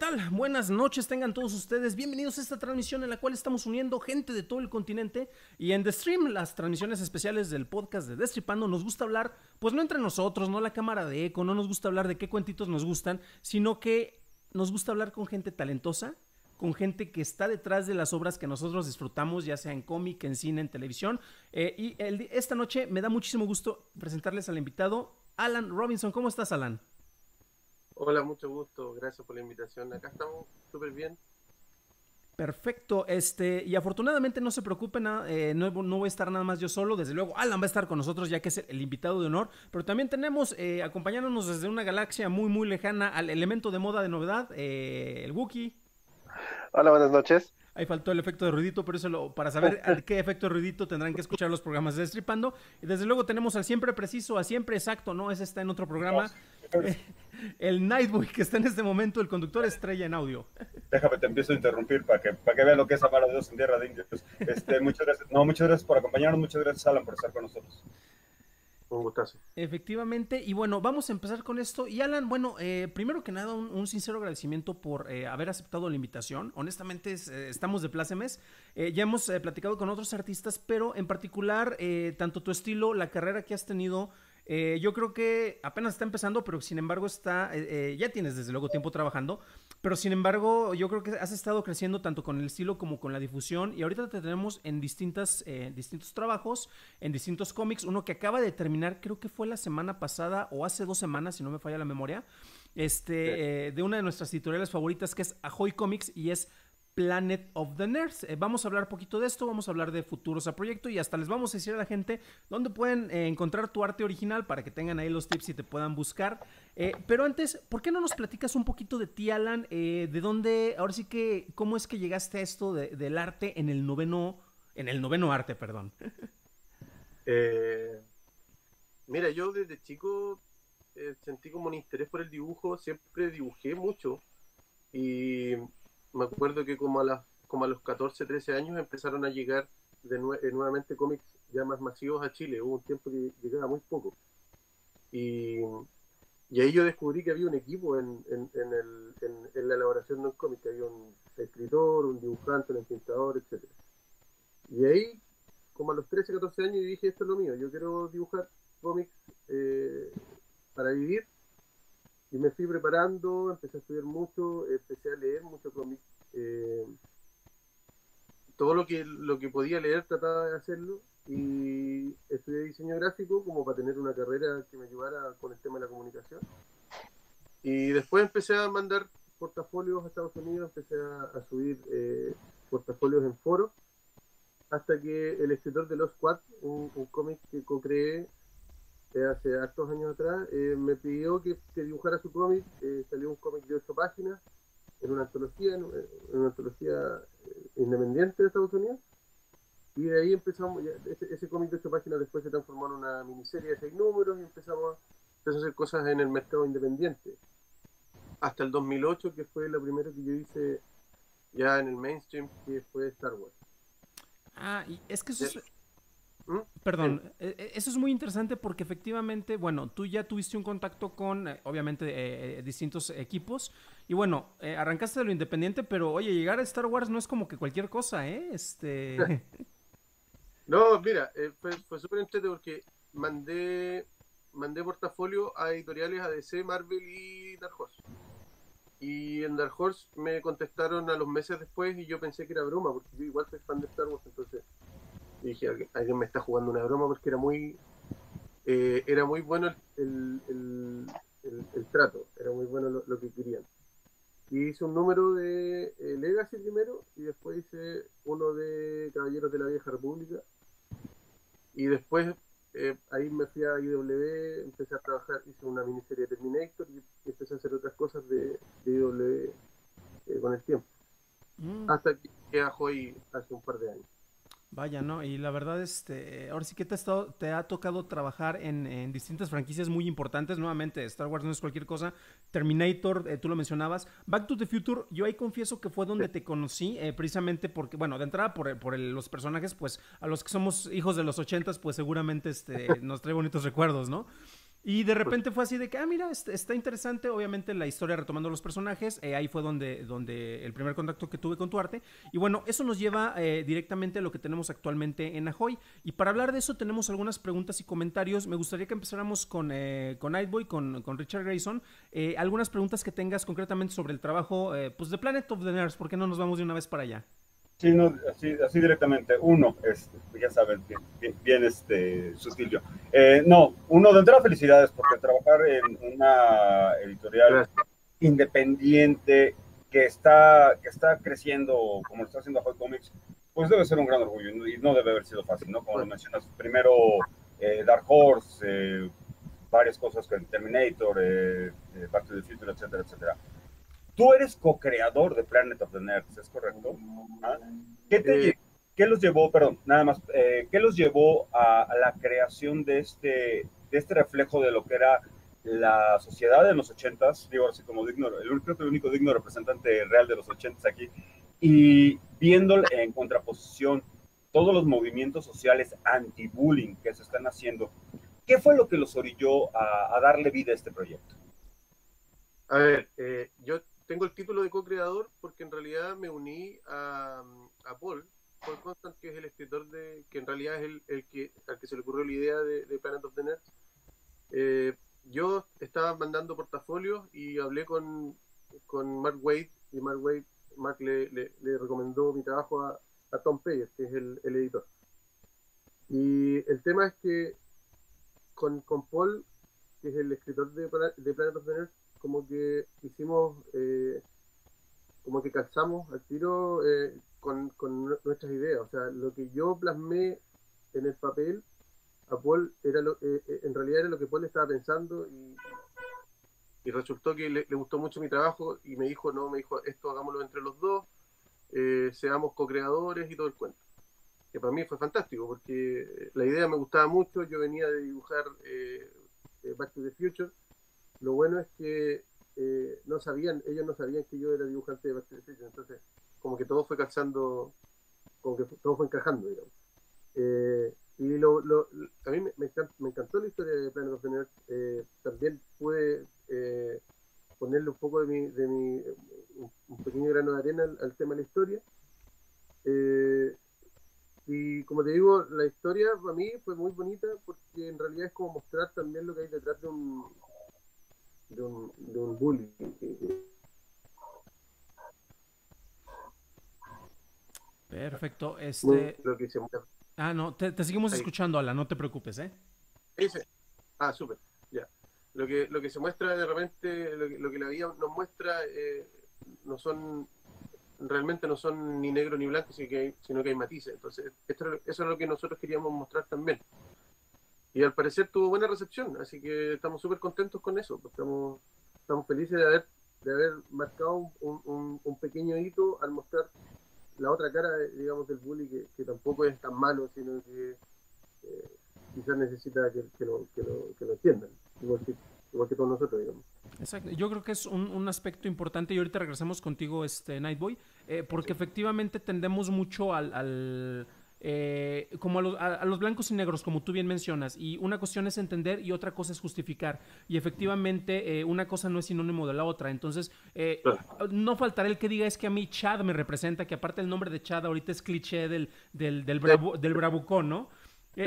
tal? Buenas noches, tengan todos ustedes. Bienvenidos a esta transmisión en la cual estamos uniendo gente de todo el continente. Y en The Stream, las transmisiones especiales del podcast de Destripando, nos gusta hablar, pues no entre nosotros, no la cámara de eco, no nos gusta hablar de qué cuentitos nos gustan, sino que nos gusta hablar con gente talentosa, con gente que está detrás de las obras que nosotros disfrutamos, ya sea en cómic, en cine, en televisión. Eh, y esta noche me da muchísimo gusto presentarles al invitado, Alan Robinson. ¿Cómo estás, Alan? Hola, mucho gusto. Gracias por la invitación. Acá estamos súper bien. Perfecto, este, y afortunadamente no se preocupen, eh, no, voy a estar nada más yo solo, desde luego Alan va a estar con nosotros ya que es el, invitado de honor, pero también tenemos eh, acompañándonos desde una galaxia muy muy lejana al elemento de moda de novedad, eh, el Wookiee. Hola, buenas noches. Ahí faltó el efecto de ruidito, pero eso lo, para saber qué efecto de ruidito tendrán que escuchar los programas de Destripando. Y desde luego tenemos al siempre preciso, a siempre exacto, ¿no? Ese está en otro programa. El Nightboy que está en este momento, el conductor estrella en audio. Déjame, te empiezo a interrumpir para que, para que vean lo que es amar a Dios en tierra de indios. Este, muchas gracias. No, muchas gracias por acompañarnos, muchas gracias Alan por estar con nosotros. Un gustazo. Efectivamente, y bueno, vamos a empezar con esto. Y Alan, bueno, eh, primero que nada, un, sincero agradecimiento por eh, haber aceptado la invitación. Honestamente, eh, estamos de plácemes. ya hemos platicado con otros artistas, pero en particular, tanto tu estilo, la carrera que has tenido, eh, yo creo que apenas está empezando, pero sin embargo está, eh, eh, ya tienes desde luego tiempo trabajando, pero sin embargo yo creo que has estado creciendo tanto con el estilo como con la difusión y ahorita te tenemos en distintas, distintos trabajos, en distintos cómics, uno que acaba de terminar, creo que fue la semana pasada o hace dos semanas, si no me falla la memoria, este, de una de nuestras editoriales favoritas que es Ahoy Comics y es Planet of the Nerds. Eh, vamos a hablar un poquito de esto, vamos a hablar de futuros a proyecto y hasta les vamos a decir a la gente dónde pueden eh, encontrar tu arte original para que tengan ahí los tips y te puedan buscar. Eh, pero antes, ¿por qué no nos platicas un poquito de ti, Alan? de dónde, ahora sí que, ¿cómo es que llegaste a esto del arte en el noveno, en el noveno arte, perdón? mira, yo desde chico sentí como un interés por el dibujo, siempre dibujé mucho y me acuerdo que como a, las, como a los 14, 13 años empezaron a llegar de eh, nuevamente cómics ya más masivos a Chile. Hubo un tiempo que llegaba muy poco. Y, y ahí yo descubrí que había un equipo en, en, en, el, en la elaboración de un cómic. Había un escritor, un dibujante, un entintador, etc. Y ahí, como a los 13, 14 años, dije, esto es lo mío. Yo quiero dibujar cómics eh, para vivir y me fui preparando, empecé a estudiar mucho, empecé a leer mucho cómics. Eh, todo lo que, lo que podía leer trataba de hacerlo y estudié diseño gráfico como para tener una carrera que me ayudara con el tema de la comunicación. Y después empecé a mandar portafolios a Estados Unidos, empecé a, subir eh, portafolios en foros, hasta que el escritor de Los Squad, un, un cómic que co-creé hace hartos años atrás, eh, me pidió que, dibujara su cómic, eh, salió un cómic de ocho páginas, en una antología, en, una antología eh, independiente de Estados Unidos, y de ahí empezamos, ese, cómic de ocho páginas después se transformó en una miniserie de seis números y empezamos, a hacer cosas en el mercado independiente. Hasta el 2008, que fue la primera que yo hice ya en el mainstream, que fue Star Wars. Ah, y es que eso es. Perdón, e, e, eso es muy interesante porque efectivamente, bueno, tú ya tuviste un contacto con, eh, obviamente, eh, eh, distintos equipos y bueno, arrancaste de lo independiente, pero oye, llegar a Star Wars no es como que cualquier cosa, ¿eh? Este... no, mira, fue, fue súper entretenido porque mandé, mandé portafolio a editoriales ADC, Marvel y Dark Horse. Y en Dark Horse me contestaron a los meses después y yo pensé que era broma, porque yo igual soy fan de Star Wars, entonces y dije, alguien me está jugando una broma porque era muy, eh, era muy bueno el, el, el, trato, era muy bueno lo, que querían. Y hice un número de eh, Legacy primero y después hice uno de Caballeros de la Vieja República. Y después eh, ahí me fui a IW, empecé a trabajar, hice una miniserie de Terminator y, empecé a hacer otras cosas de, de IW con el tiempo. Mm. Hasta que quedé hoy hace un par de años. Vaya, ¿no? Y la verdad, este, ahora sí que te ha, estado, te ha tocado trabajar en, distintas franquicias muy importantes. Nuevamente, Star Wars no es cualquier cosa. Terminator, eh, tú lo mencionabas. Back to the Future, yo ahí confieso que fue donde te conocí, eh, precisamente porque, bueno, de entrada por, por los personajes, pues a los que somos hijos de los ochentas, pues seguramente este, nos trae bonitos recuerdos, ¿no? Y de repente fue así de que, ah, mira, está interesante, obviamente la historia retomando los personajes, eh, ahí fue donde, donde el primer contacto que tuve con tu arte. Y bueno, eso nos lleva eh, directamente a lo que tenemos actualmente en Ahoy. Y para hablar de eso tenemos algunas preguntas y comentarios. Me gustaría que empezáramos con, eh, con Nightboy, con, con Richard Grayson. Eh, algunas preguntas que tengas concretamente sobre el trabajo pues de Planet of the Nerds, ¿por qué no nos vamos de una vez para allá? Sí, no, así, así directamente. Uno, este, ya saben, bien, bien, este, sutil yo. Eh, no, uno, de entrada felicidades, porque trabajar en una editorial independiente que está, que está creciendo como lo está haciendo Hot Comics, pues debe ser un gran orgullo y no debe haber sido fácil, ¿no? Como lo mencionas, primero eh, Dark Horse, eh, varias cosas con Terminator, Back to the Future, etcétera, etcétera. Tú eres co-creador de Planet of the Nerds, ¿es correcto? ¿Ah? ¿Qué, ¿Qué, los llevó, perdón, nada más, eh, qué los llevó a, la creación de este, de este reflejo de lo que era la sociedad de los ochentas, digo así como digno, el único, el único digno representante real de los ochentas aquí, y viendo en contraposición todos los movimientos sociales anti-bullying que se están haciendo, ¿qué fue lo que los orilló a, a darle vida a este proyecto? A ver, eh, yo tengo el título de co-creador porque en realidad me uní a, Paul, Paul Constant, que es el escritor de, que en realidad es el, el que, al que se le ocurrió la idea de, Planet of the Nerds. Eh, yo estaba mandando portafolios y hablé con, con Mark Wade y Mark Wade, Mark le, le, recomendó mi trabajo a, a Tom Payer, que es el, el, editor. Y el tema es que con, con Paul, que es el escritor de, de Planet of the Nerds, como que hicimos, eh, calzamos al tiro eh, con, nuestras ideas. O sea, lo que yo plasmé en el papel, a Paul era lo, eh, en realidad era lo que Paul estaba pensando y, y resultó que le, gustó mucho mi trabajo y me dijo, no, me dijo, esto hagámoslo entre los dos, seamos co-creadores y todo el cuento. Que para mí fue fantástico porque la idea me gustaba mucho, yo venía de dibujar Back to the Future lo bueno es que eh, no sabían, ellos no sabían que yo era dibujante de Back entonces como que todo fue calzando, como que todo fue encajando, digamos. Eh, y lo, lo, a mí me, encantó, la historia de Planet of the. Eh, también pude ponerle un poco de mi, de mi un, pequeño grano de arena al, tema de la historia. y como te digo, la historia para mí fue muy bonita porque en realidad es como mostrar también lo que hay detrás de un, de un, de un bullying. Perfecto. Este... Ah, no, te, seguimos escuchando, Ala, no te preocupes, ¿eh? Ah, súper, ya. Lo que, lo que se muestra de repente, lo que, lo que la vida nos muestra, eh, no son, realmente no son ni negro ni blanco, sino que hay, sino que hay matices. Entonces, esto, eso es lo que nosotros queríamos mostrar también y al parecer tuvo buena recepción, así que estamos súper contentos con eso, pues estamos, estamos felices de haber, de haber marcado un, un, pequeño hito al mostrar la otra cara, digamos, del bully, que, que tampoco es tan malo, sino que eh, quizás necesita que, que, lo, que, lo, que lo entiendan, igual que, igual que todos nosotros, digamos. Exacto. Yo creo que es un, un, aspecto importante y ahorita regresamos contigo, este Nightboy, eh, porque efectivamente tendemos mucho al, al eh, como a los, blancos y negros, como tú bien mencionas. Y una cuestión es entender y otra cosa es justificar. Y efectivamente, eh, una cosa no es sinónimo de la otra. Entonces, eh, no faltará el que diga es que a mí Chad me representa, que aparte el nombre de Chad ahorita es cliché del, del, del, del bravucón, ¿no?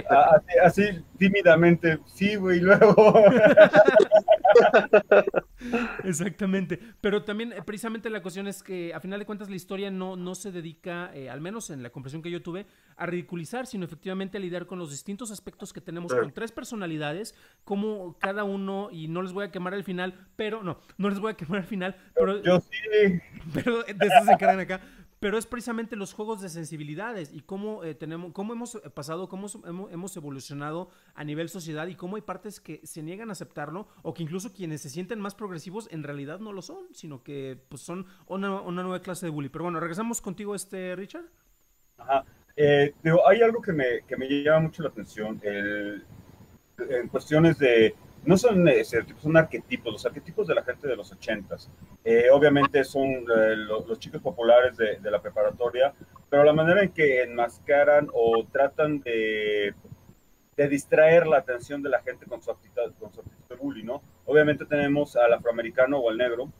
Ah, así, tímidamente, sí, güey, luego. Exactamente. Pero también, eh, precisamente, la cuestión es que, a final de cuentas, la historia no, no se dedica, eh, al menos en la comprensión que yo tuve, a ridiculizar, sino efectivamente a lidiar con los distintos aspectos que tenemos con tres personalidades, como cada uno, y no les voy a quemar al final, pero no, no les voy a quemar al final, pero. Yo sí. Pero de eso se encargan acá pero es precisamente los juegos de sensibilidades y cómo eh, tenemos, cómo hemos pasado, cómo hemos evolucionado a nivel sociedad y cómo hay partes que se niegan a aceptarlo o que incluso quienes se sienten más progresivos en realidad no lo son, sino que pues son una, nueva clase de bully. Pero bueno, regresamos contigo, este Richard. Ajá. Eh, hay algo que me, que me llama mucho la atención en cuestiones de no son estereotipos, son arquetipos, los arquetipos de la gente de los ochentas. Eh, obviamente son eh, los, chicos populares de, la preparatoria, pero la manera en que enmascaran o tratan de, de distraer la atención de la gente con su actitud, con su bully, ¿no? Obviamente tenemos al afroamericano o al negro,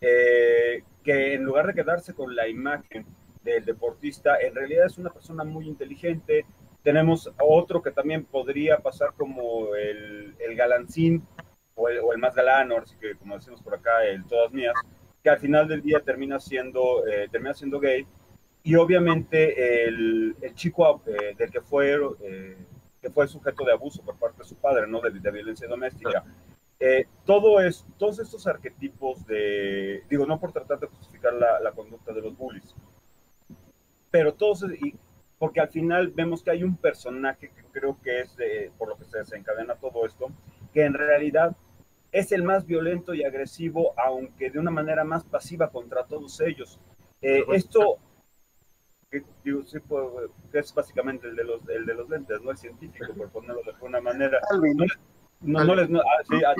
eh, que en lugar de quedarse con la imagen del deportista, en realidad es una persona muy inteligente. Tenemos otro que también podría pasar como el, el galancín o el, o el, más galán, así que como decimos por acá, el todas mías, que al final del día termina siendo, eh, termina siendo gay. Y obviamente el, el chico eh, del que fue, eh, que fue sujeto de abuso por parte de su padre, ¿no? De, de violencia doméstica. Eh, todo es, todos estos arquetipos de, digo, no por tratar de justificar la, la conducta de los bullies, pero todos, y, porque al final vemos que hay un personaje que creo que es de, por lo que se desencadena todo esto, que en realidad es el más violento y agresivo, aunque de una manera más pasiva contra todos ellos. Eh, esto, que, digo, sí, pues, que es básicamente el de, los, el de los lentes, ¿no? El científico, por ponerlo de alguna manera. No, no, no, les, no, ah, sí, ah,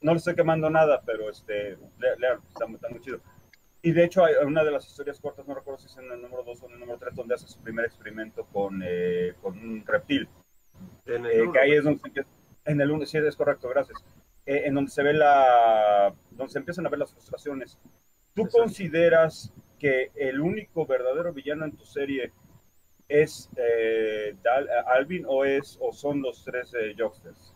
no les estoy quemando nada, pero este, lean, está, está, muy chido. Y de hecho, hay una de las historias cortas, no recuerdo si es en el número 2 o en el número 3, donde hace su primer experimento con, eh, con un reptil. En el eh, que ahí es donde se empieza, en el 1, sí, es correcto, gracias. Eh, en donde se ve la, donde se empiezan a ver las frustraciones. ¿Tú Exacto. consideras que el único verdadero villano en tu serie es eh, Dal, Alvin o, es, o son los tres eh, Jokesters?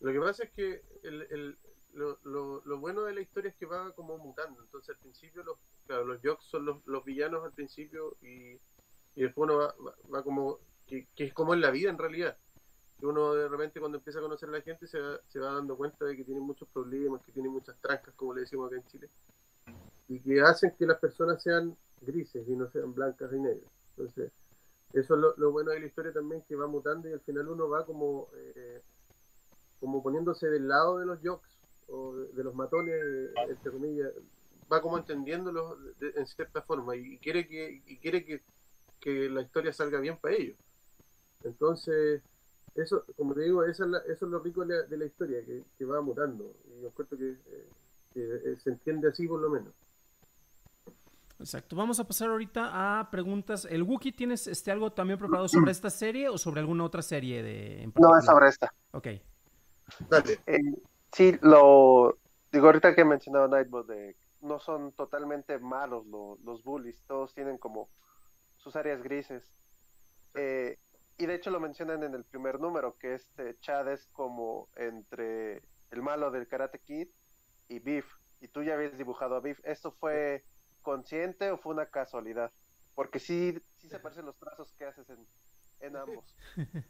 Lo que pasa es que el, el, lo, lo, bueno de la historia es que va como mutando. Entonces, al principio, los, claro, los Jocks son los, villanos al principio y, y después uno va, va, como. Que, que, es como en la vida en realidad. Que uno de repente, cuando empieza a conocer a la gente, se va, se va dando cuenta de que tiene muchos problemas, que tiene muchas trancas, como le decimos acá en Chile. Y que hacen que las personas sean grises y no sean blancas y negras. Entonces, eso es lo, lo bueno de la historia también, que va mutando y al final uno va como. Eh, como poniéndose del lado de los jocks o de, de los matones, entre comillas, va como entendiéndolo de, en cierta forma y quiere que y quiere que, que, la historia salga bien para ellos. Entonces, eso, como te digo, eso es, la, eso es lo rico de la, de la historia, que, que, va mutando. Y yo encuentro que, eh, que se entiende así por lo menos. Exacto. Vamos a pasar ahorita a preguntas. El Wookie, ¿tienes este algo también preparado sobre esta serie o sobre alguna otra serie de en No, es sobre esta. Ok. Dale. Eh, sí, lo digo ahorita que he mencionado Nightbot de no son totalmente malos lo, los bullies, todos tienen como sus áreas grises. Eh, y de hecho lo mencionan en el primer número, que este Chad es como entre el malo del Karate Kid y Beef. Y tú ya habías dibujado a Beef. ¿Esto fue consciente o fue una casualidad? Porque sí, sí se parecen los trazos que haces en, en ambos.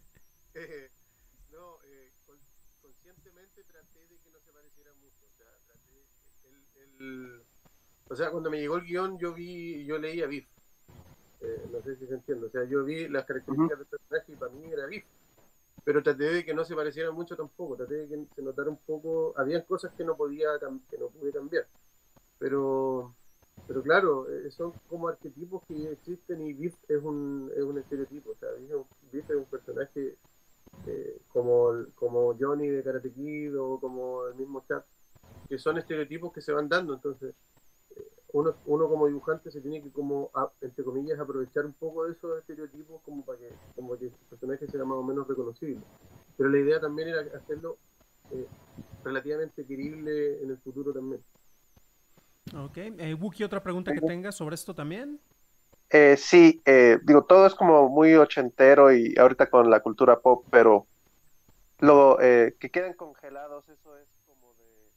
eh, traté de que no se pareciera mucho. O sea, traté, el, el, o sea cuando me llegó el guion, yo vi, yo leí a Biff. Eh, no sé si se entiende. O sea, yo vi las características uh -huh. del personaje y para mí era Biff. Pero traté de que no se pareciera mucho tampoco. Traté de que se notara un poco. Habían cosas que no podía que no pude cambiar. Pero pero claro, eh, son como arquetipos que existen y Biff es un, es un estereotipo. O sea, Biff es un personaje eh, como, como Johnny de Karate Kid o como el mismo Chad, que son estereotipos que se van dando. Entonces, eh, uno, uno como dibujante se tiene que, como a, entre comillas, aprovechar un poco de esos estereotipos como para que, como que el personaje sea más o menos reconocible. Pero la idea también era hacerlo eh, relativamente querible en el futuro también. Ok. Eh, Wookie, ¿otra pregunta que tengas sobre esto también? Eh, sí, eh, digo, todo es como muy ochentero y ahorita con la cultura pop, pero lo eh, que quedan congelados, eso es como de...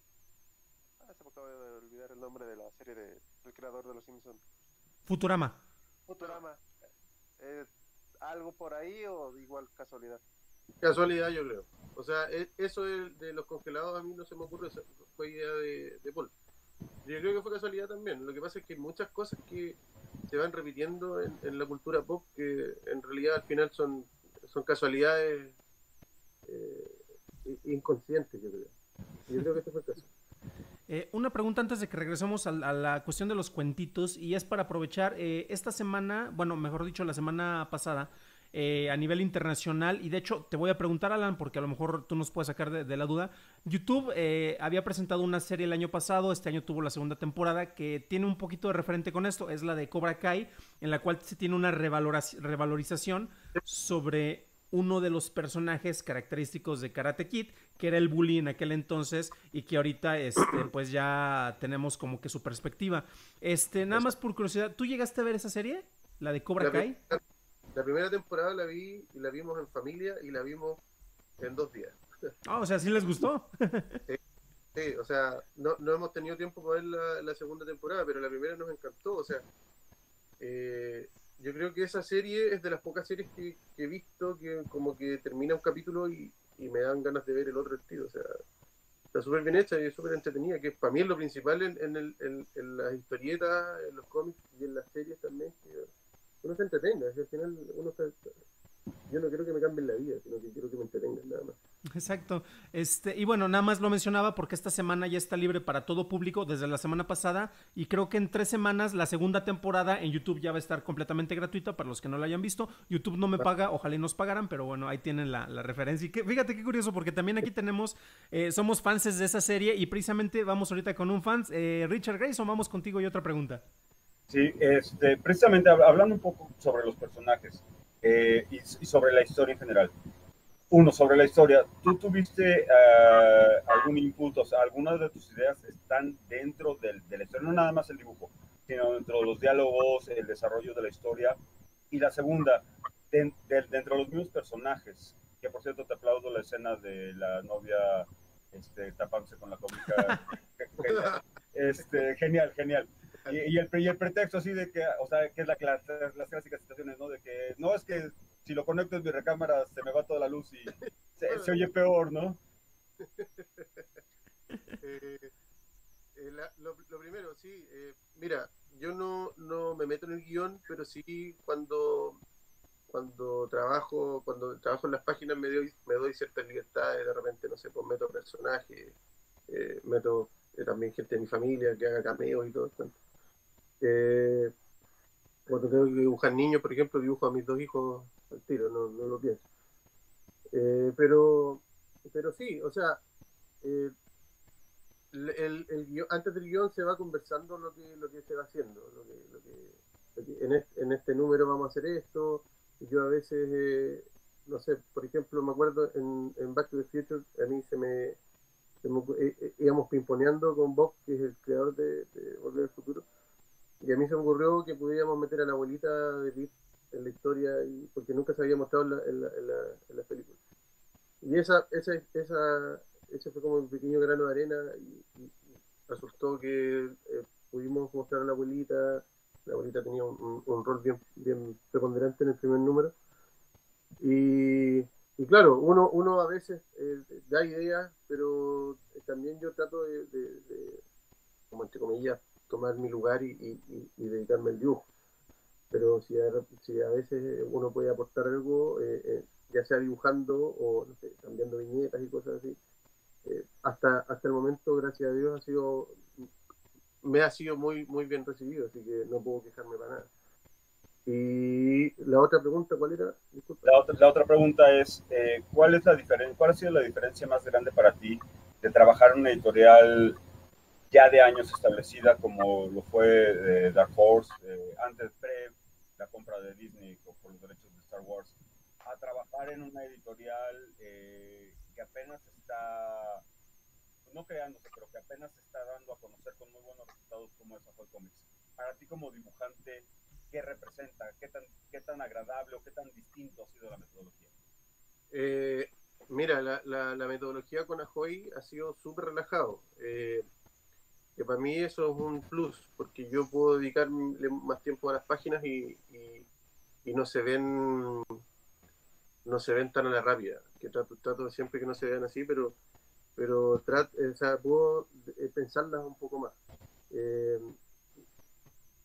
Ah, se me acaba de olvidar el nombre de la serie de, del creador de Los Simpsons. Futurama. Futurama. Eh, ¿Algo por ahí o igual casualidad? Casualidad, yo creo. O sea, eso de, de los congelados a mí no se me ocurre, fue idea de, de Paul. Yo creo que fue casualidad también. Lo que pasa es que muchas cosas que se van repitiendo en, en, la cultura pop que en realidad al final son, son casualidades eh, inconscientes, yo creo. Yo creo que este fue el caso. Eh, una pregunta antes de que regresemos a, a, la cuestión de los cuentitos y es para aprovechar eh, esta semana, bueno, mejor dicho, la semana pasada, eh, a nivel internacional. Y de hecho, te voy a preguntar, Alan, porque a lo mejor tú nos puedes sacar de, de la duda. YouTube eh, había presentado una serie el año pasado, este año tuvo la segunda temporada, que tiene un poquito de referente con esto. Es la de Cobra Kai, en la cual se tiene una revalorización sobre uno de los personajes característicos de Karate Kid, que era el bully en aquel entonces y que ahorita este, pues ya tenemos como que su perspectiva. Este, nada más por curiosidad, ¿tú llegaste a ver esa serie? La de Cobra Kai. La primera temporada la vi y la vimos en familia y la vimos en dos días. Ah, o sea, ¿sí les gustó? sí, o sea, no, no, hemos tenido tiempo para ver la, la, segunda temporada, pero la primera nos encantó, o sea, eh, yo creo que esa serie es de las pocas series que, he visto que como que termina un capítulo y, me dan ganas de ver el otro estilo. O sea, está súper bien hecha y es súper entretenida, que para mí es lo principal en, en, el, en, las historietas, en los cómics y en las series también, que uno se entretenga. al final uno está, yo no quiero que me cambien la vida, sino que quiero que me entretengan nada más. Exacto. Este, y bueno, nada más lo mencionaba porque esta semana ya está libre para todo público desde la semana pasada y creo que en tres semanas la segunda temporada en YouTube ya va a estar completamente gratuita para los que no la hayan visto. YouTube no me paga, ojalá y nos pagaran, pero bueno, ahí tienen la, referencia. Y que, fíjate qué curioso porque también aquí tenemos, eh, somos fans de esa serie y precisamente vamos ahorita con un fans. Eh, Richard Grayson, vamos contigo y otra pregunta. Sí, este, precisamente hablando un poco sobre los personajes. Eh, y, sobre la historia en general. Uno, sobre la historia, ¿tú tuviste eh, algún input, o sea, algunas de tus ideas están dentro del, de la historia, no nada más el dibujo, sino dentro de los diálogos, el desarrollo de la historia? Y la segunda, dentro de los mismos personajes, que por cierto te aplaudo la escena de la novia este, tapándose con la cómica. este, genial, genial. Y, el, y, el, pretexto así de que, o sea, que es la, las, las clásicas situaciones, ¿no? De que, no, es que si lo conecto en mi recámara se me va toda la luz y se, oye peor, ¿no? Eh, eh, lo, primero, sí, eh, mira, yo no, no me meto en el guion, pero sí cuando cuando trabajo cuando trabajo en las páginas me doy, me doy ciertas libertades, de repente, no sé, pues meto personajes, meto también gente de mi familia que haga cameos y todo esto. Eh, cuando tengo que dibujar niños, por ejemplo, dibujo a mis dos hijos al tiro, no, lo pienso. Eh, pero, pero sí, o sea, eh, el, el antes del guion se va conversando lo que, lo que se va haciendo. Lo que, lo que, en, este, en, este, número vamos a hacer esto. Yo a veces, eh, no sé, por ejemplo, me acuerdo en, en Back to the Future, a mí se me, íbamos pimponeando con Bob, que es el creador de, de Volver al Futuro y a mí se me ocurrió que pudiéramos meter a la abuelita de Liz en la historia, porque nunca se había mostrado en la, en la, en la, película. Y esa, esa, esa, ese fue como un pequeño grano de arena y, resultó que eh, pudimos mostrar a la abuelita. La abuelita tenía un, un, rol bien, bien preponderante en el primer número. Y, y claro, uno, uno a veces eh, da ideas, pero también yo trato de, de como entre comillas, tomar mi lugar y, dedicarme al dibujo. Pero si a, veces uno puede aportar algo, eh, eh, ya sea dibujando o cambiando viñetas y cosas así, eh, hasta, hasta el momento, gracias a Dios, ha sido me ha sido muy muy bien recibido, así que no puedo quejarme para nada. Y la otra pregunta, ¿cuál era? La otra, la otra pregunta es, ¿cuál es la diferencia, cuál ha sido la diferencia más grande para ti de trabajar en una editorial ya de años establecida como lo fue eh, Dark Horse, eh, antes pre la compra de Disney por los derechos de Star Wars, a trabajar en una editorial eh, que apenas está, no creándose, pero que apenas está dando a conocer con muy buenos resultados como es Apple Comics. Para ti como dibujante, ¿qué representa? ¿Qué tan, qué tan agradable o qué tan distinto ha sido la metodología? mira, la, la, metodología con Ahoy ha sido súper relajado. Eh, que para mí eso es un plus, porque yo puedo dedicarle más tiempo a las páginas y, y, no se ven no se ven tan a la rápida, que trato, trato siempre que no se vean así, pero pero trato, o sea, puedo eh, pensarlas un poco más. Eh,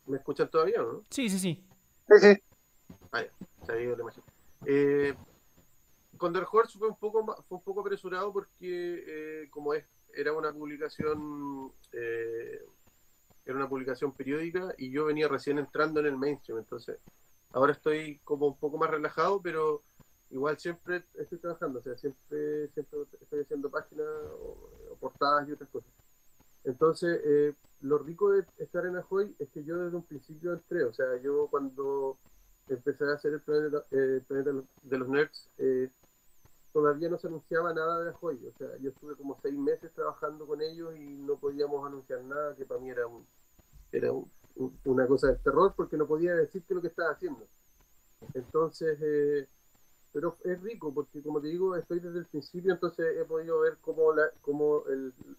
¿Me escuchan todavía o no? Sí, sí, sí. Sí, sí. Ah, ya, se ha ido la imagen. Eh, con Dark Horse fue un poco fue un poco apresurado porque eh, como es era una publicación eh, era una publicación periódica y yo venía recién entrando en el mainstream entonces ahora estoy como un poco más relajado pero igual siempre estoy trabajando o sea siempre siempre estoy haciendo páginas o, portadas y otras cosas. Entonces eh, lo rico de estar en Ajoy es que yo desde un principio entré o sea yo cuando empecé a hacer el planeta, de los nerds todavía no se anunciaba nada de Ajoy. O sea, yo estuve como seis meses trabajando con ellos y no podíamos anunciar nada, que para mí era un, era una cosa de terror porque no podía decir que lo que estaba haciendo. Entonces, eh, pero es rico porque como te digo, estoy desde el principio, entonces he podido ver cómo, la, cómo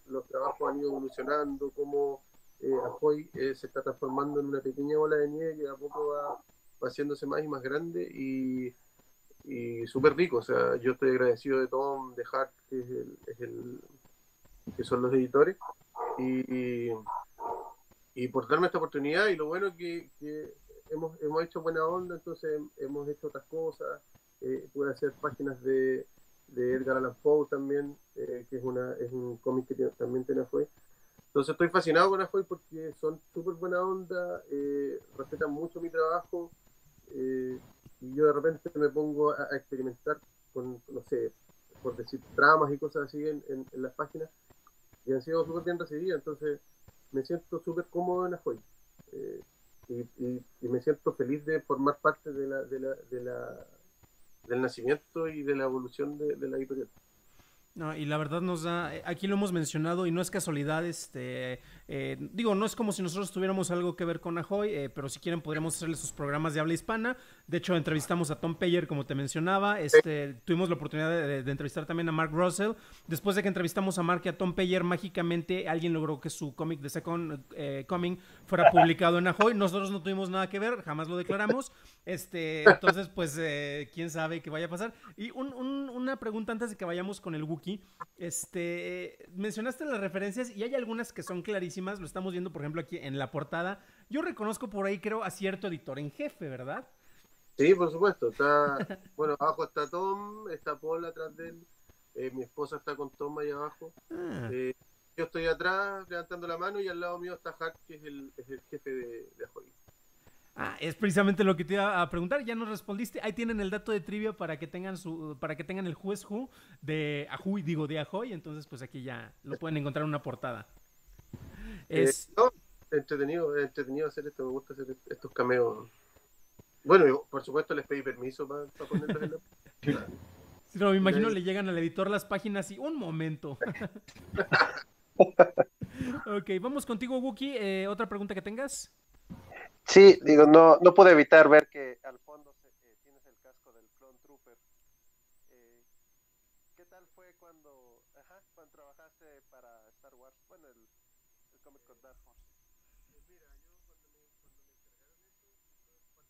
los trabajos han ido evolucionando, cómo eh, Ajoy eh, se está transformando en una pequeña bola de nieve que a poco va, haciéndose más y más grande y, y súper rico. O sea, yo estoy agradecido de Tom, de Hart, que, es el, que son los editores, y, y, por darme esta oportunidad. Y lo bueno es que, hemos, hemos hecho buena onda, entonces hemos hecho otras cosas. Eh, hacer páginas de, de Edgar Allan Poe también, eh, que es, una, es un cómic que también tiene Ajoy. Entonces estoy fascinado con Ajoy porque son súper buena onda, eh, respetan mucho mi trabajo eh, y yo de repente me pongo a, experimentar con, no sé, por decir tramas y cosas así en, las páginas y han sido súper bien recibidas, entonces me siento súper cómodo en Ajoy. Eh, y, y, me siento feliz de formar parte de la, de la, de la, del nacimiento y de la evolución de, de la editorial. No, y la verdad nos da, eh, aquí lo hemos mencionado y no es casualidad, este, eh, digo, no es como si nosotros tuviéramos algo que ver con Ahoy, eh, pero si quieren podríamos hacerle sus programas de habla hispana. De hecho, entrevistamos a Tom Payer, como te mencionaba. Este, tuvimos la oportunidad de, entrevistar también a Mark Russell. Después de que entrevistamos a Mark y a Tom Payer, mágicamente alguien logró que su cómic de Second eh, Coming fuera publicado en Ahoy. Nosotros no tuvimos nada que ver, jamás lo declaramos. Este, entonces, pues, quién sabe qué vaya a pasar. Y una pregunta antes de que vayamos con el Wookiee. Este, mencionaste las referencias y hay algunas que son clarísimas lo estamos viendo, por ejemplo, aquí en la portada. Yo reconozco por ahí, creo, a cierto editor en jefe, ¿verdad? Sí, por supuesto. Está, bueno, abajo está Tom, está Paul atrás de él. Eh, mi esposa está con Tom ahí abajo. Ah. Eh, yo estoy atrás levantando la mano y al lado mío está Hart, que es el, jefe de, de Ah, es precisamente lo que te iba a preguntar, ya nos respondiste. Ahí tienen el dato de trivia para que tengan su, para que tengan el Who's Who de Ajoy, digo de Ajoy, entonces pues aquí ya lo pueden encontrar en una portada. Eh, es... entretenido, entretenido hacer esto, me gusta hacer estos cameos. Bueno, por supuesto les pedí permiso para, ponerlos en la... no, me imagino le llegan al editor las páginas y un momento. ok, vamos contigo, Wookie. Eh, ¿Otra pregunta que tengas? Sí, digo, no, no pude evitar ver que al fondo eh, tienes el casco del Clone Trooper. ¿Qué tal fue cuando, ajá, cuando trabajaste para Star Wars? Bueno, el,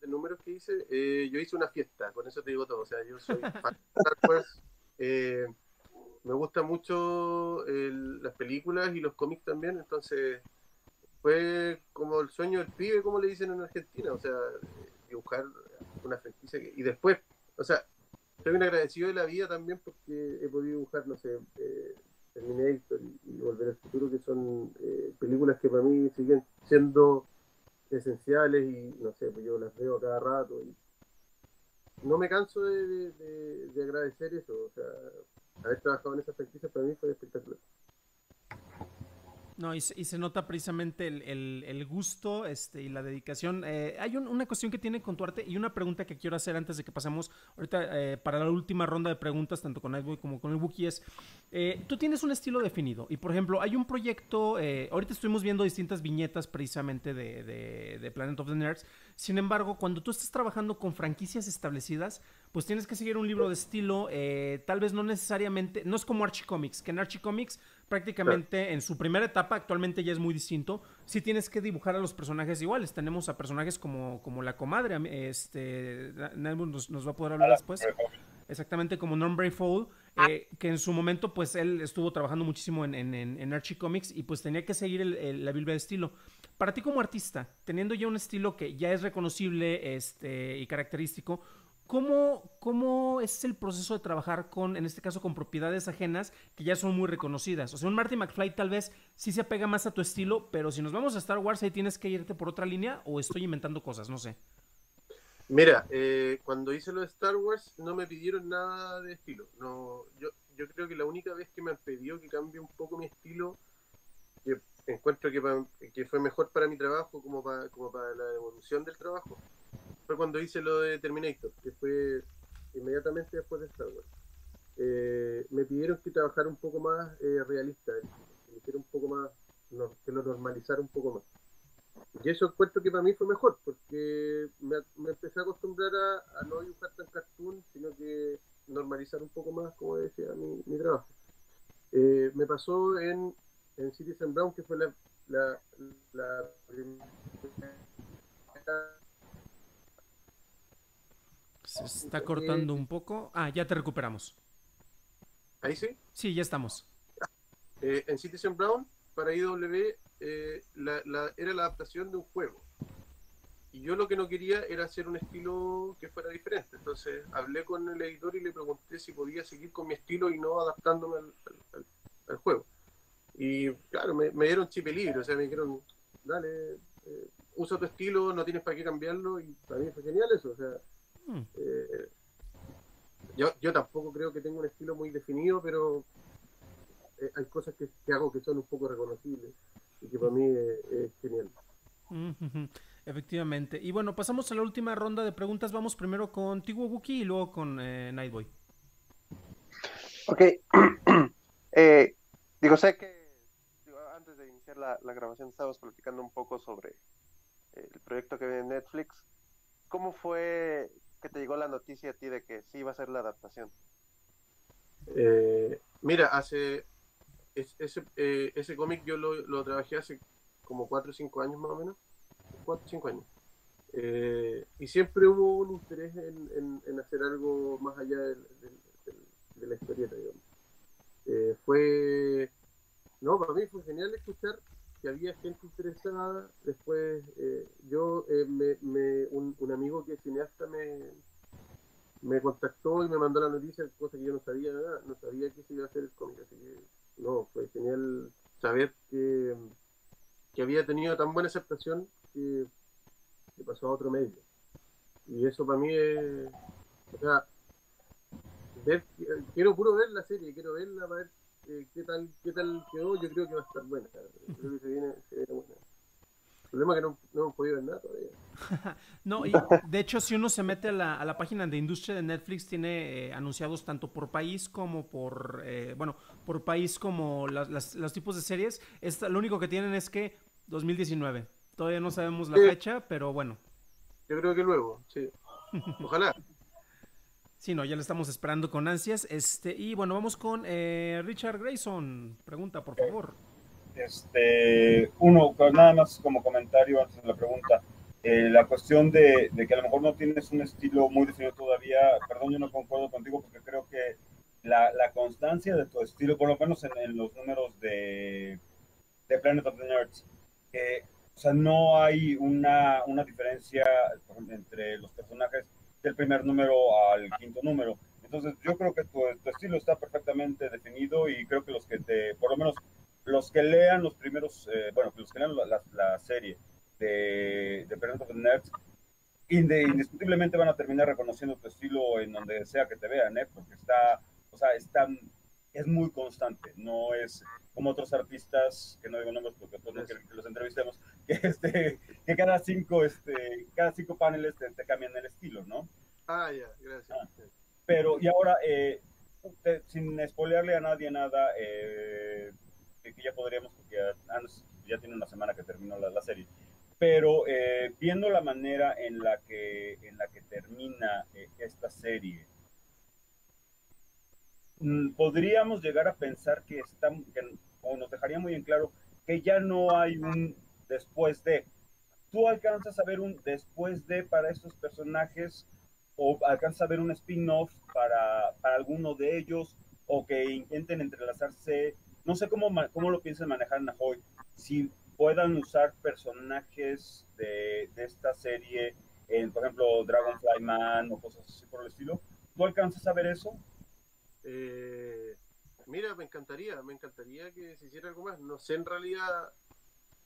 el número que hice, eh, yo hice una fiesta, con eso te digo todo. O sea, yo soy fan de Star Wars. Eh, me gustan mucho las películas y los cómics también, entonces fue como el sueño del pibe, como le dicen en Argentina, o sea, dibujar una franquicia. y después, o sea, estoy bien agradecido de la vida también porque he podido dibujar, no sé, eh, Terminator y, Volver al Futuro, que son eh, películas que para mí siguen siendo esenciales y no sé, pues yo las veo cada rato y no me canso de, de agradecer eso, o sea, haber trabajado en esas franquicias para mí fue espectacular. No, y, se nota precisamente el, gusto este, y la dedicación. Eh, hay una cuestión que tiene con tu arte y una pregunta que quiero hacer antes de que pasemos ahorita eh, para la última ronda de preguntas, tanto con Nightboy como con el Wookiee, es, eh, tú tienes un estilo definido y, por ejemplo, hay un proyecto, ahorita estuvimos viendo distintas viñetas precisamente de, de Planet of the Nerds, sin embargo, cuando tú estás trabajando con franquicias establecidas, pues tienes que seguir un libro de estilo, tal vez no necesariamente, no es como Archie Comics, que en Archie Comics prácticamente en su primera etapa, actualmente ya es muy distinto, sí tienes que dibujar a los personajes iguales. Tenemos a personajes como, como la comadre, este, nos, nos va a poder hablar después. Exactamente como Norm Brayfold, eh, que en su momento pues él estuvo trabajando muchísimo en, en, en Archie Comics y pues tenía que seguir la Biblia de estilo. Para ti como artista, teniendo ya un estilo que ya es reconocible este, y característico, ¿Cómo, ¿Cómo es el proceso de trabajar con, en este caso, con propiedades ajenas que ya son muy reconocidas? O sea, un Marty McFly tal vez sí se apega más a tu estilo, pero si nos vamos a Star Wars, ahí tienes que irte por otra línea o estoy inventando cosas, no sé. Mira, eh, cuando hice lo de Star Wars no me pidieron nada de estilo. No, yo, yo creo que la única vez que me han pedido que cambie un poco mi estilo, que encuentro que, que fue mejor para mi trabajo como para, como para la evolución del trabajo, fue cuando hice lo de Terminator, que fue inmediatamente después de Star Wars. eh, me pidieron que trabajara un poco más eh, realista, que un poco más, que lo normalizara un poco más. Y eso encuentro que para mí fue mejor, porque me, empecé a acostumbrar a, no dibujar tan cartoon, sino que normalizar un poco más, como decía, mi, mi trabajo. Eh, me pasó en, en Citizen Brown, que fue la, la, la primera se está cortando un poco. Ah, ya te recuperamos. ¿Ahí sí? Sí, ya estamos. Eh, en Citizen Brown, para IW, eh, la, era la adaptación de un juego. Y yo lo que no quería era hacer un estilo que fuera diferente. Entonces hablé con el editor y le pregunté si podía seguir con mi estilo y no adaptándome al, juego. Y claro, me, dieron chip libre, o sea, me dijeron, dale, eh, usa tu estilo, no tienes para qué cambiarlo. Y para mí fue genial eso. O sea, hmm. eh, yo, yo tampoco creo que tenga un estilo muy definido, pero eh, hay cosas que, hago que son un poco reconocibles y que para mí es, genial. Efectivamente. Y bueno, pasamos a la última ronda de preguntas. Vamos primero con Tigo Wookie y luego con eh, Nightboy. Ok. eh, digo, sé que iniciar la, grabación estábamos platicando un poco sobre eh, el proyecto que viene en Netflix. ¿Cómo fue que te llegó la noticia a ti de que sí iba a ser la adaptación? Eh, mira, hace ese, eh, ese cómic yo lo, trabajé hace como 4 o 5 años más o menos. 4 o 5 años. Eh, y siempre hubo un interés en, en, hacer algo más allá de, de, la historieta, digamos. Eh, fue. No, para mí fue genial escuchar que había gente interesada. Después, yo, me, me, un, un, amigo que es cineasta me, me contactó y me mandó la noticia, cosa que yo no sabía nada, no sabía que se iba a hacer el cómic, así que no, fue genial saber que, que había tenido tan buena aceptación que, pasó a otro medio. Y eso para mí es, o sea, quiero puro ver la serie, quiero verla para ver eh, qué tal qué tal quedó, yo creo que va a estar buena, creo que se viene, se viene buena. El problema es que no, no hemos podido ver nada todavía. no, y de hecho, si uno se mete a la, a la página de industria de Netflix, tiene eh, anunciados tanto por país como por, eh, bueno, por país como las, los tipos de series. Esta, lo único que tienen es que 2019. Todavía no sabemos la fecha, pero bueno. Yo creo que luego, sí. Ojalá. Sí, no, ya lo estamos esperando con ansias. Este, y bueno, vamos con eh, Richard Grayson. Pregunta, por favor. Este, uno, nada más como comentario antes de la pregunta. Eh, la cuestión de, que a lo mejor no tienes un estilo muy definido todavía, perdón, yo no concuerdo contigo porque creo que la, constancia de tu estilo, por lo menos en, los números de, de, Planet of the Nerds, o sea, no hay una, una diferencia entre los personajes del primer número al quinto número. Entonces, yo creo que tu, estilo está perfectamente definido y creo que los que te, por lo menos los que lean los primeros, eh, bueno, los que lean la, serie de, de the Nerds, indiscutiblemente van a terminar reconociendo tu estilo en donde sea que te vean, ¿eh? porque está, o sea, está, es muy constante, no es como otros artistas, que no digo nombres porque pues no quieren que los entrevistemos, que, este, que cada cinco, este, cada cinco paneles te, cambian el estilo, ¿no? Ah, ya, gracias. Ah, pero, y ahora, eh, sin spoilearle a nadie nada, eh, que, ya podríamos, porque ya, tiene una semana que terminó la, serie, pero eh, viendo la manera en la que, en la que termina eh, esta serie, podríamos llegar a pensar que, está, o nos dejaría muy en claro que ya no hay un después de. ¿Tú alcanzas a ver un después de para estos personajes o alcanzas a ver un spin-off para, para alguno de ellos o que intenten entrelazarse no sé cómo, cómo lo piensan manejar en Ahoy. Si puedan usar personajes de, de esta serie, en, por ejemplo, Dragonfly Man o cosas así por el estilo. ¿Tú alcanzas a ver eso? Eh, mira, me encantaría, me encantaría que se hiciera algo más. No sé en realidad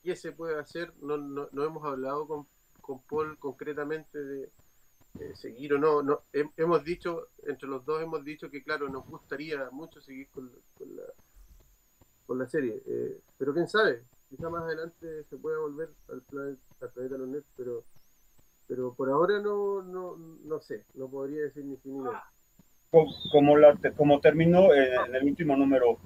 qué se puede hacer. No, no, no hemos hablado con, con Paul concretamente de, seguir o no. no hemos dicho, entre los dos hemos dicho que, claro, nos gustaría mucho seguir con, con la con la serie. Eh, pero quién sabe, quizá más adelante se pueda volver al, planeta, al planeta Los Nets, pero pero por ahora no, no, no sé, no podría decir ni sí ni no. Como, la, como terminó en, el último número,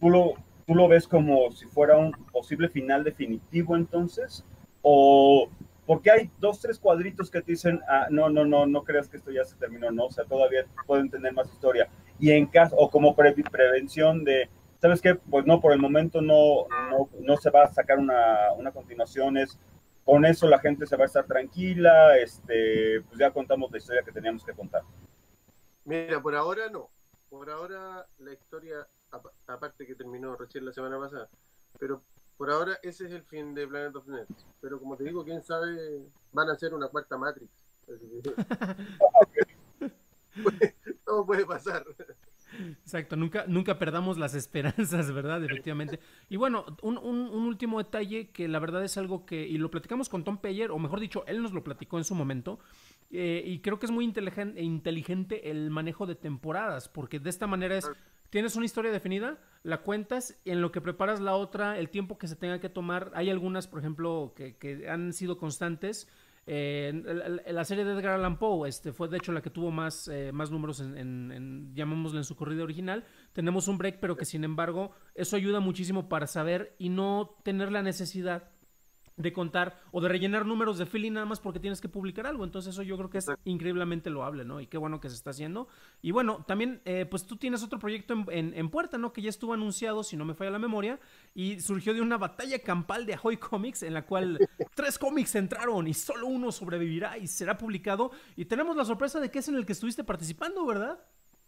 ¿tú lo, ¿tú lo ves como si fuera un posible final definitivo entonces? ¿O porque hay dos, tres cuadritos que te dicen, ah, no, no, no, no creas que esto ya se terminó, no, o sea, todavía pueden tener más historia. Y en caso, o como prevención de, ¿sabes qué? Pues no, por el momento no, no, no se va a sacar una, una continuación, es, con eso la gente se va a estar tranquila, este, pues ya contamos la historia que teníamos que contar. Mira, por ahora no, por ahora la historia, aparte que terminó recién la semana pasada, pero por ahora ese es el fin de Planet of the Pero como te digo, quién sabe, van a hacer una cuarta Matrix. Todo puede pasar. Exacto, nunca, nunca perdamos las esperanzas, ¿verdad? Efectivamente. Y bueno, un, un, último detalle que la verdad es algo que, y lo platicamos con Tom Payer, o mejor dicho, él nos lo platicó en su momento, eh, y creo que es muy inteligente, inteligente el manejo de temporadas, porque de esta manera es, tienes una historia definida, la cuentas, y en lo que preparas la otra, el tiempo que se tenga que tomar, hay algunas, por ejemplo, que, que han sido constantes, eh, la, serie de Edgar Allan Poe este, fue de hecho la que tuvo más, eh, más números en, en, llamémosle en su corrida original. Tenemos un break, pero que sin embargo eso ayuda muchísimo para saber y no tener la necesidad de contar o de rellenar números de feeling nada más porque tienes que publicar algo. Entonces eso yo creo que es increíblemente loable, ¿no? Y qué bueno que se está haciendo. Y bueno, también eh, pues tú tienes otro proyecto en, en, puerta, ¿no? Que ya estuvo anunciado, si no me falla la memoria, y surgió de una batalla campal de Ahoy Comics en la cual tres cómics entraron y solo uno sobrevivirá y será publicado. Y tenemos la sorpresa de que es en el que estuviste participando, ¿verdad?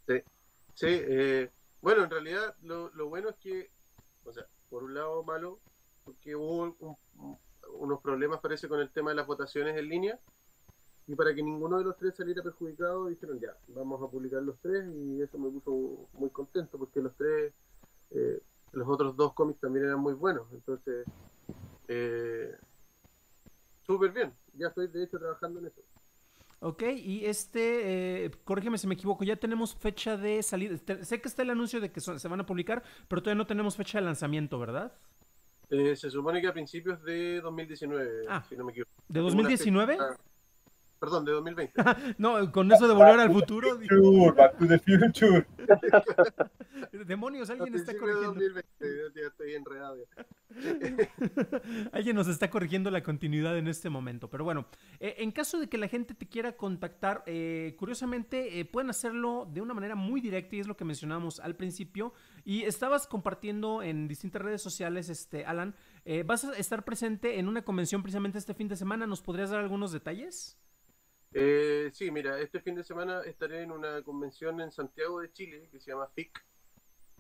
Sí, sí. Eh, bueno, en realidad lo, lo bueno es que, o sea, por un lado malo, porque hubo un unos problemas parece con el tema de las votaciones en línea y para que ninguno de los tres saliera perjudicado dijeron ya, vamos a publicar los tres y eso me puso muy contento porque los tres, eh, los otros dos cómics también eran muy buenos, entonces eh, súper bien, ya estoy de hecho trabajando en eso. Ok, y este, eh, corrígeme si me equivoco, ya tenemos fecha de salida. Sé que está el anuncio de que se van a publicar, pero todavía no tenemos fecha de lanzamiento, ¿verdad? Eh, se supone que a principios de 2019, ah, si no me equivoco. ¿De 2019? Perdón, de 2020. no, con eso de volver al futuro. Future, back to the future. Demonios, alguien está corrigiendo. De 2020, ya estoy enredado. alguien nos está corrigiendo la continuidad en este momento. Pero bueno, eh, en caso de que la gente te quiera contactar, eh, curiosamente pueden hacerlo de una manera muy directa y es lo que mencionamos al principio. Y estabas compartiendo en distintas redes sociales, este, Alan, eh, vas a estar presente en una convención precisamente este fin de semana. ¿Nos podrías dar algunos detalles? Eh, sí, mira, este fin de semana estaré en una convención en Santiago de Chile que se llama FIC,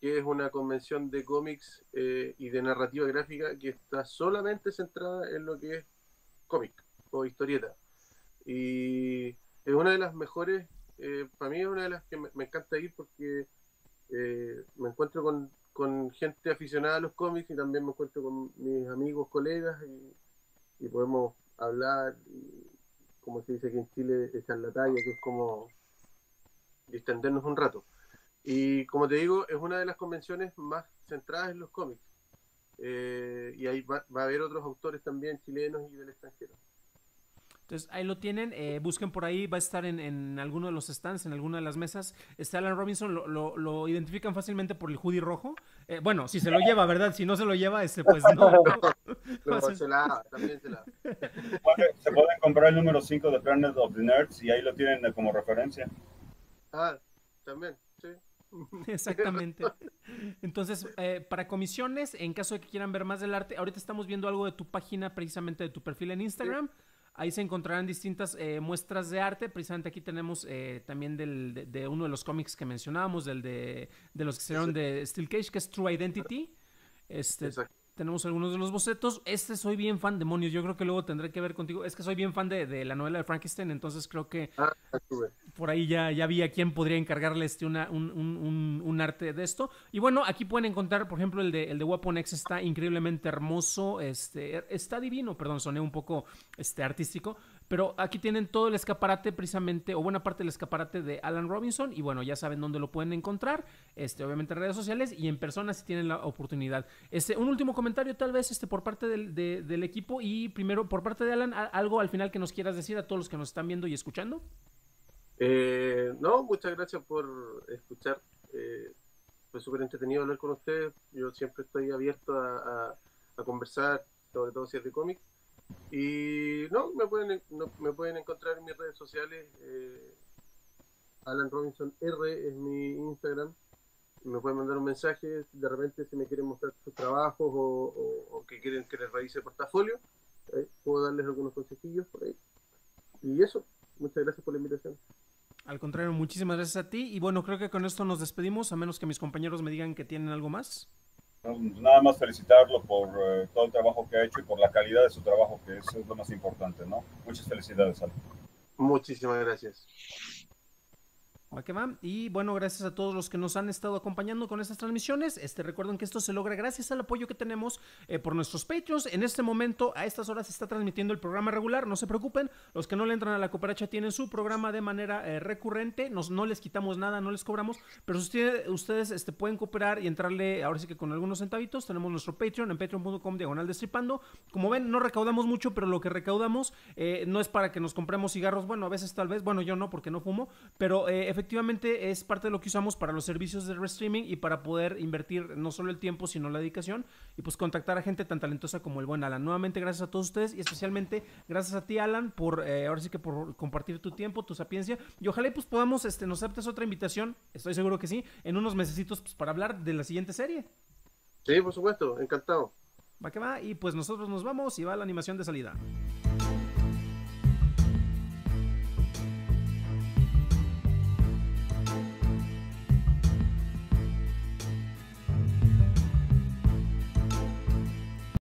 que es una convención de cómics eh, y de narrativa gráfica que está solamente centrada en lo que es cómic o historieta. Y es una de las mejores, para mí es una de las que me encanta ir porque eh, me encuentro con, gente aficionada a los cómics y también me encuentro con mis amigos, colegas y, podemos hablar, como se dice aquí en Chile, echar la talla, que es como distendernos un rato. Y como te digo, es una de las convenciones más centradas en los cómics. Eh, y ahí va, a haber otros autores también chilenos y del extranjero. Entonces ahí lo tienen, eh, busquen por ahí, va a estar en, en, alguno de los stands, en alguna de las mesas. Está Alan Robinson, lo, lo, lo identifican fácilmente por el hoodie rojo. Eh, bueno, si se lo lleva, ¿verdad? Si no se lo lleva, este, pues no. se la, también se la. Se pueden comprar el número 5 de Planet of the Nerds y ahí lo tienen como referencia. Ah, también, sí. Exactamente. Entonces, eh, para comisiones, en caso de que quieran ver más del arte, ahorita estamos viendo algo de tu página, precisamente de tu perfil en Instagram. Ahí se encontrarán distintas eh, muestras de arte. Precisamente aquí tenemos eh, también del, de, uno de los cómics que mencionábamos, del de, de los que se dieron de Steel Cage, que es True Identity. Este, tenemos algunos de los bocetos. Este soy bien fan, demonios. Yo creo que luego tendré que ver contigo. Es que soy bien fan de, la novela de Frankenstein, entonces creo que ah, por ahí ya, ya vi a quién podría encargarle este una, un, un, un, arte de esto. Y bueno, aquí pueden encontrar, por ejemplo, el de, el de Weapon X está increíblemente hermoso. Este, está divino, perdón, soné un poco este, artístico. Pero aquí tienen todo el escaparate precisamente, o buena parte del escaparate de Alan Robinson. Y bueno, ya saben dónde lo pueden encontrar. Este, obviamente en redes sociales y en persona si tienen la oportunidad. Este, un último comentario tal vez este, por parte del, del equipo y primero por parte de Alan, algo al final que nos quieras decir a todos los que nos están viendo y escuchando. Eh, no, muchas gracias por escuchar. Eh, fue súper entretenido hablar con ustedes. Yo siempre estoy abierto a, conversar, sobre todo si es de cómics. Y no, me pueden, me pueden encontrar en mis redes sociales. Eh, Alan Robinson R es mi Instagram. Me pueden mandar un mensaje de repente si me quieren mostrar sus trabajos o, que quieren que les revise el portafolio. puedo darles algunos consejillos por ahí. Y eso, muchas gracias por la invitación. Al contrario, muchísimas gracias a ti. Y bueno, creo que con esto nos despedimos, a menos que mis compañeros me digan que tienen algo más. Nada más felicitarlo por eh, todo el trabajo que ha hecho y por la calidad de su trabajo, que es, es lo más importante, ¿no? Muchas felicidades, Al. Muchísimas gracias. Y bueno, gracias a todos los que nos han estado acompañando con estas transmisiones. Este, recuerden que esto se logra gracias al apoyo que tenemos eh, por nuestros Patreons. En este momento, a estas horas, se está transmitiendo el programa regular. No se preocupen, los que no le entran a la cooperacha tienen su programa de manera eh, recurrente. Nos, no les quitamos nada, no les cobramos. Pero ustedes, ustedes este, pueden cooperar y entrarle, ahora sí que con algunos centavitos. Tenemos nuestro Patreon en patreon.com diagonal destripando. Como ven, no recaudamos mucho, pero lo que recaudamos eh, no es para que nos compremos cigarros. Bueno, a veces tal vez, bueno, yo no, porque no fumo. Pero efectivamente efectivamente es parte de lo que usamos para los servicios de restreaming y para poder invertir no solo el tiempo, sino la dedicación y pues contactar a gente tan talentosa como el buen Alan. Nuevamente gracias a todos ustedes y especialmente gracias a ti Alan por eh, ahora sí que por compartir tu tiempo, tu sapiencia y ojalá pues podamos este nos aceptes otra invitación, estoy seguro que sí, en unos mesecitos pues, para hablar de la siguiente serie. Sí, por supuesto, encantado. Va que va y pues nosotros nos vamos y va la animación de salida.